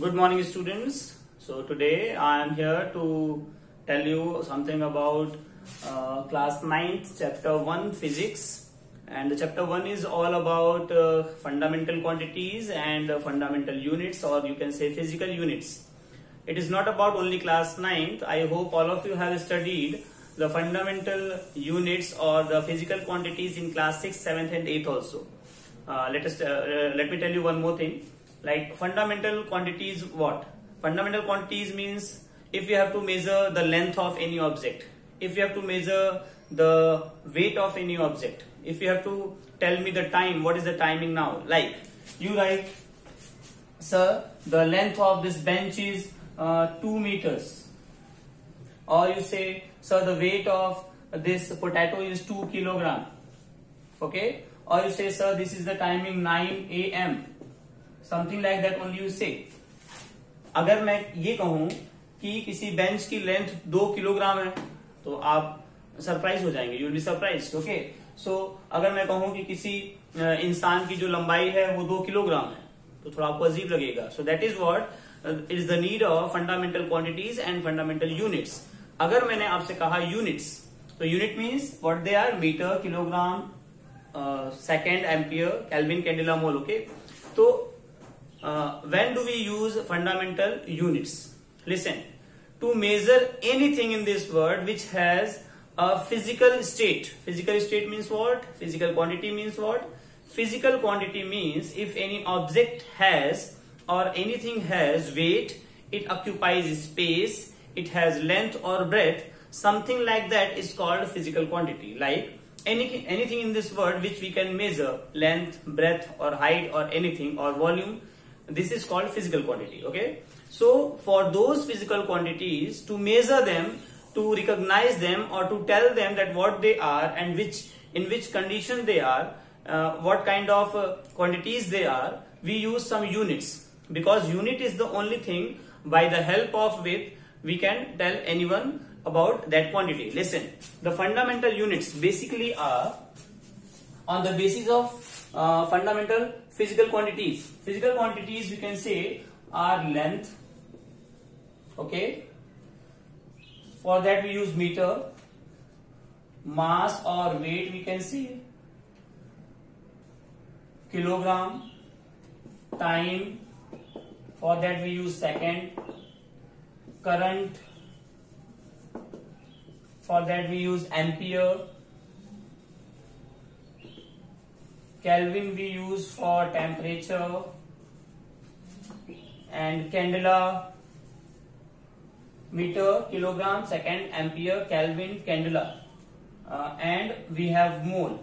Good morning students. So today I am here to tell you something about uh, class 9th chapter 1 physics and the chapter 1 is all about uh, fundamental quantities and uh, fundamental units or you can say physical units. It is not about only class 9th. I hope all of you have studied the fundamental units or the physical quantities in class 6, 7th and 8th also. Uh, let us uh, uh, let me tell you one more thing like fundamental quantities what? Fundamental quantities means if you have to measure the length of any object. If you have to measure the weight of any object. If you have to tell me the time what is the timing now? Like you write sir the length of this bench is uh, 2 meters. Or you say sir the weight of this potato is 2 kilogram. Okay? Or you say sir this is the timing 9 am something like that only you से अगर मैं ये कहूँ कि किसी bench की length दो kilogram है तो आप सरप्राइज़ हो जाएँगे you be surprise okay so अगर मैं कहूँ कि किसी इंसान की जो लंबाई है वो दो किलोग्राम है तो थोड़ा आपको अजीब लगेगा। So that is what is the need of fundamental quantities and fundamental units अगर मैंने आपसे कहा यूनिट्स तो unit means what they are metre kilogram second ampere kelvin candela mole okay तो uh, when do we use fundamental units? Listen, to measure anything in this world which has a physical state. Physical state means what? Physical quantity means what? Physical quantity means if any object has or anything has weight, it occupies space, it has length or breadth, something like that is called physical quantity. Like anything, anything in this world which we can measure, length, breadth or height or anything or volume, this is called physical quantity okay? So for those physical quantities to measure them to recognize them or to tell them that what they are and which in which condition they are uh, what kind of uh, quantities they are we use some units. Because unit is the only thing by the help of which we can tell anyone about that quantity. Listen the fundamental units basically are on the basis of uh, fundamental physical quantities. Physical quantities you can say are length okay? For that we use meter. Mass or weight we can see. Kilogram. Time. For that we use second. Current. For that we use ampere Kelvin we use for temperature and candela meter kilogram second ampere Kelvin candela. Uh, and we have mole.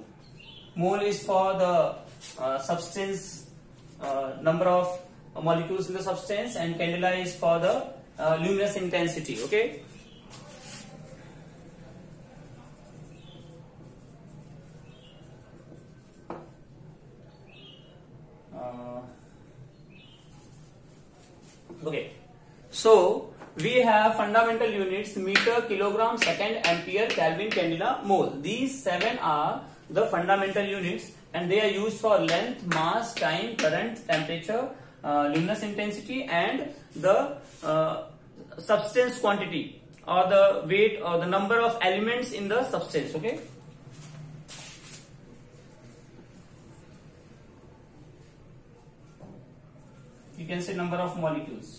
Mole is for the uh, substance uh, number of molecules in the substance and candela is for the uh, luminous intensity okay Okay. So we have fundamental units meter, kilogram, second, ampere, Kelvin, candela, mole. These seven are the fundamental units and they are used for length, mass, time, current, temperature, uh, luminous intensity and the uh, substance quantity or the weight or the number of elements in the substance. Okay. Can say number of molecules.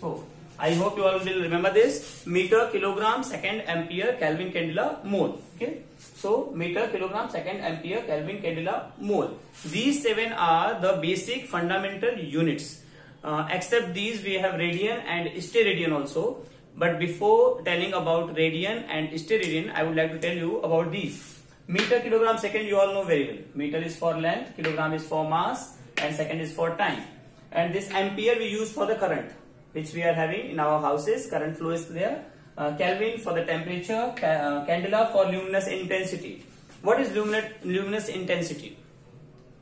So I hope you all will remember this meter, kilogram, second, ampere, Kelvin, candela, mole. Okay. So meter, kilogram, second, ampere, Kelvin, candela, mole. These seven are the basic fundamental units. Uh, except these we have radian and steradian also. But before telling about radian and steradian, I would like to tell you about these. Meter, kilogram, second you all know very well. Meter is for length, kilogram is for mass, and second is for time. And this ampere we use for the current which we are having in our houses. Current flow is there uh, Kelvin for the temperature ca uh, candela for luminous intensity. What is luminous luminous intensity?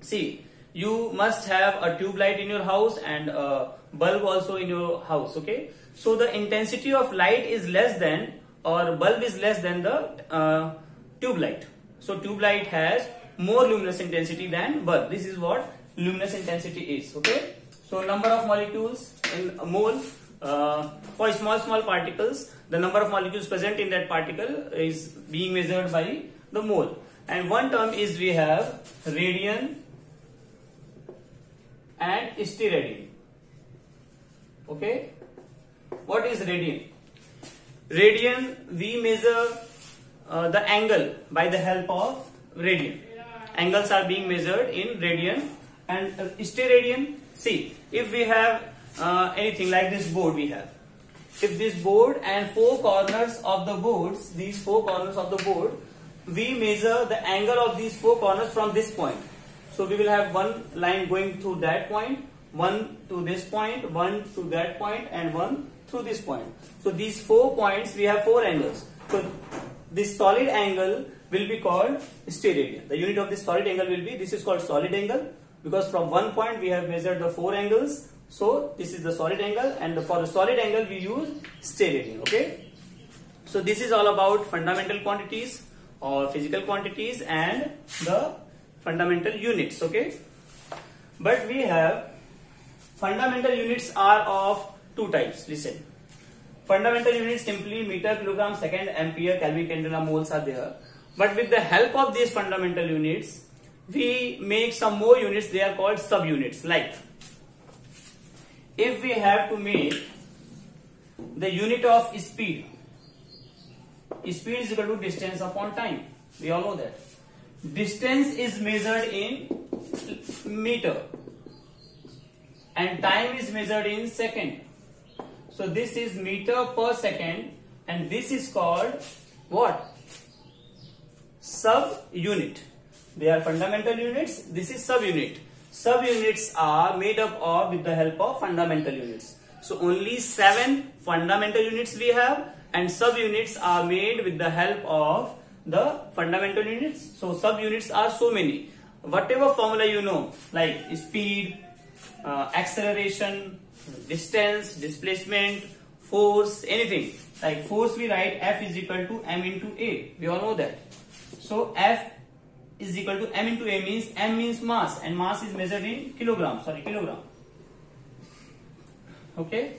See you must have a tube light in your house and a bulb also in your house okay? So the intensity of light is less than or bulb is less than the uh, tube light. So tube light has more luminous intensity than bulb. This is what luminous intensity is okay So number of molecules in a mole uh, for small small particles, the number of molecules present in that particle is being measured by the mole. And one term is we have radian and steradian. Okay, what is radian? Radian we measure uh, the angle by the help of radian. Angles are being measured in radian and uh, steradian. See, if we have uh, anything like this board we have. If this board and four corners of the boards, these four corners of the board, we measure the angle of these four corners from this point. So we will have one line going through that point, one to this point, one to that point and one through this point. So these four points we have four angles. So this solid angle will be called steradian. The unit of this solid angle will be, this is called solid angle because from one point we have measured the four angles. So this is the solid angle and for the solid angle we use steradian. Okay. So this is all about fundamental quantities or physical quantities and the fundamental units. Okay. But we have fundamental units are of two types. Listen. Fundamental units simply meter, kilogram, second, ampere, Kelvin, candela, moles are there. But with the help of these fundamental units, we make some more units. They are called subunits. Like, if we have to make the unit of speed, speed is equal to distance upon time. We all know that. Distance is measured in meter and time is measured in second. So this is meter per second and this is called what? Sub unit. They are fundamental units. This is sub unit. Sub units are made up of with the help of fundamental units. So only seven fundamental units we have and sub units are made with the help of the fundamental units. So sub units are so many. Whatever formula you know like speed, uh, acceleration, distance, displacement, force, anything. Like force we write F is equal to m into A. We all know that. So F is equal to m into A means m means mass and mass is measured in kilogram. Sorry, kilogram. Okay.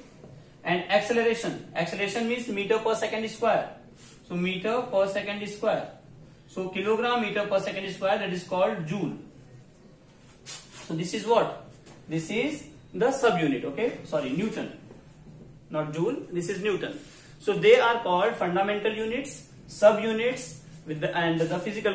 And acceleration. Acceleration means meter per second square. So meter per second square. So kilogram meter per second square that is called joule. So this is what? This is the subunit, okay? Sorry, Newton. Not joule, this is Newton. So they are called fundamental units, subunits with the and the physical